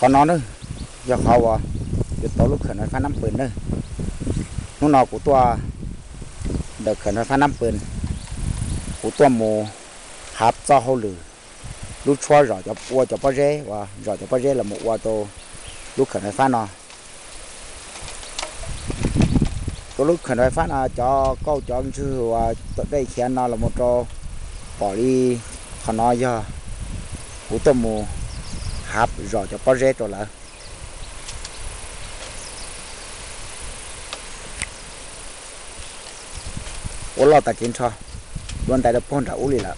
ขอนอนเนอย่าเขาอะหยุดตัวลูกเขินไฟฟ้าน้ำปืนเนอนู่นนอกูตัวเด็กเขินไฟฟ้าน้ำปืนกูตัวโมหาบจ้าเขาหลือลูกชัวร์รอจะวัวจะปะเร่ว่ารอจะปะเร่ละหมวัวโตลูกเขินไฟฟ้านอะตัวลูกขินไฟฟ้าเนาจอก็จองชื่อว่าตัวได้เขียนเนาะละหมดโตปอดีขอนอย่าหูตัวโม hạp rồi cho có rễ rồi là ô lo tài kiến cho. Luôn tại đó phong ra ô lì là